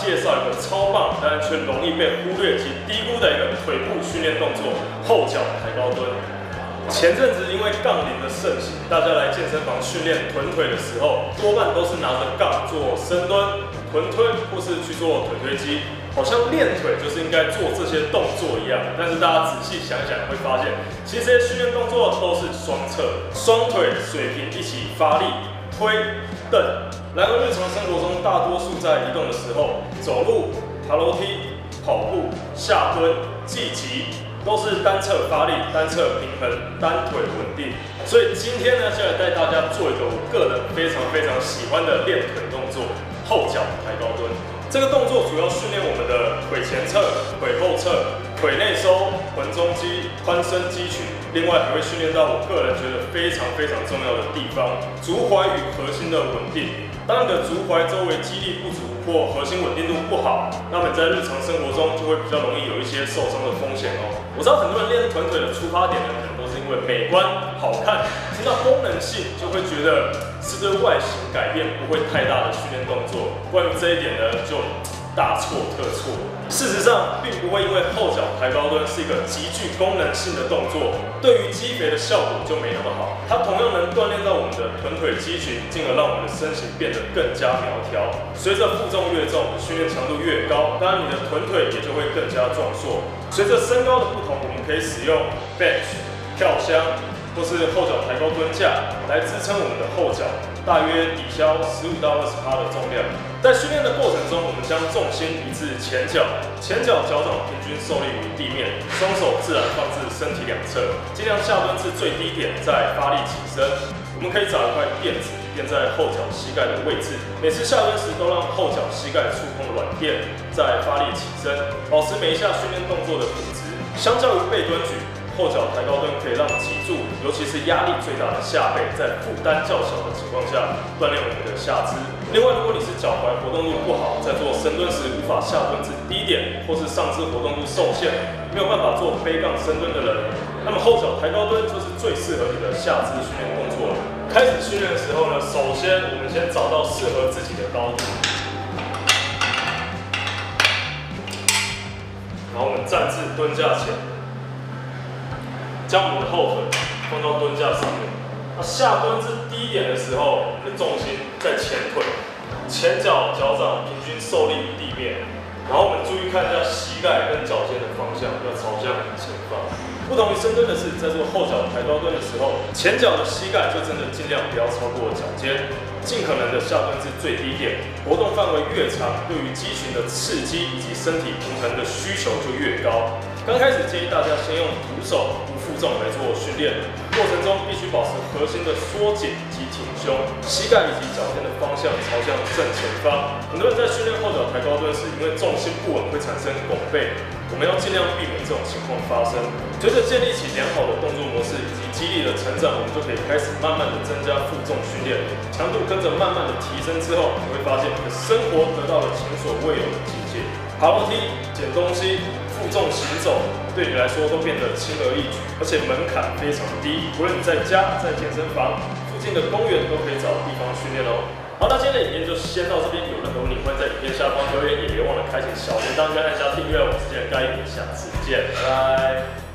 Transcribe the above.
介绍一个超棒，但却容易被忽略及低估的一个腿部训练动作——后脚抬高蹲。前阵子因为杠铃的盛行，大家来健身房训练臀腿的时候，多半都是拿着杠做深蹲、臀推，或是去做腿推肌，好像练腿就是应该做这些动作一样。但是大家仔细想想，会发现其实这些训练动作都是双侧、双腿水平一起发力推蹬。然而日常生活中，大多数在移动的时候，走路、爬楼梯、跑步、下蹲、计急。都是单侧发力、单侧平衡、单腿稳定，所以今天呢，就来带大家做一个我个人非常非常喜欢的练腿动作——后脚抬高蹲。这个动作主要训练我们的腿前侧、腿后侧、腿内收、臀中肌、髋伸肌群，另外还会训练到我个人觉得非常非常重要的地方——足踝与核心的稳定。当你的足踝周围肌力不足或核心稳定度不好，那么在日常生活中就会比较容易有一些受伤的风险哦。我知道很多人练臀腿的出发点呢，可能都是因为美观好看，听到功能性就会觉得是对外形改变不会太大的训练动作。关于这一点呢，就。大错特错。事实上，并不会因为后脚抬高蹲是一个极具功能性的动作，对于肌肥的效果就没那么好。它同样能锻炼到我们的臀腿肌群，进而让我们的身形变得更加苗条。随着负重越重，训练强度越高，当然你的臀腿也就会更加壮硕。随着身高的不同，我们可以使用 bench 跳箱或是后脚抬高蹲架来支撑我们的后脚。大约抵消十五到二十趴的重量。在训练的过程中，我们将重心移至前脚，前脚脚掌平均受力于地面，双手自然放置身体两侧，尽量下蹲至最低点，再发力起身。我们可以找一块垫子垫在后脚膝盖的位置，每次下蹲时都让后脚膝盖触碰软垫，再发力起身，保持每一下训练动作的品质。相较于背蹲举。后脚抬高蹲可以让脊柱，尤其是压力最大的下背，在负担较小的情况下锻炼我们的下肢。另外，如果你是脚踝活动度不好，在做深蹲时无法下蹲至低点，或是上肢活动度受限，没有办法做背杠深蹲的人，那么后脚抬高蹲就是最适合你的下肢训练动作了。开始训练的时候呢，首先我们先找到适合自己的高度，然后我们站至蹲架前。将我们的后腿放到蹲架上面，那下蹲至低点的时候，你的重心在前腿，前脚脚掌平均受力于地面，然后我们注意看一下膝盖跟脚尖的方向要朝向前方。不同于深蹲的是，在做后脚抬高蹲的时候，前脚的膝盖就真的尽量不要超过脚尖，尽可能的下蹲至最低点，活动范围越长，对于肌群的刺激以及身体平衡的需求就越高。刚开始建议大家先用徒手不。负重来做训练，过程中必须保持核心的缩紧及挺胸，膝盖以及脚尖的方向朝向正前方。很多人在训练后脚抬高蹲是，因为重心不稳会产生拱背，我们要尽量避免这种情况发生。随着建立起良好的动作模式以及肌力的成长，我们就可以开始慢慢的增加负重训练，强度跟着慢慢的提升之后，你会发现你的生活得到了前所未有的境界。爬楼梯、捡东西、负重行走。对你来说都变得轻而易举，而且门槛非常低。无论你在家、在健身房、附近的公园，都可以找地方训练哦。好，那今天的影片就先到这边。有任何问题，欢迎在影片下方留言，也别忘了开启小铃铛，跟按下订阅。我们之间的盖伊，下次见，拜拜。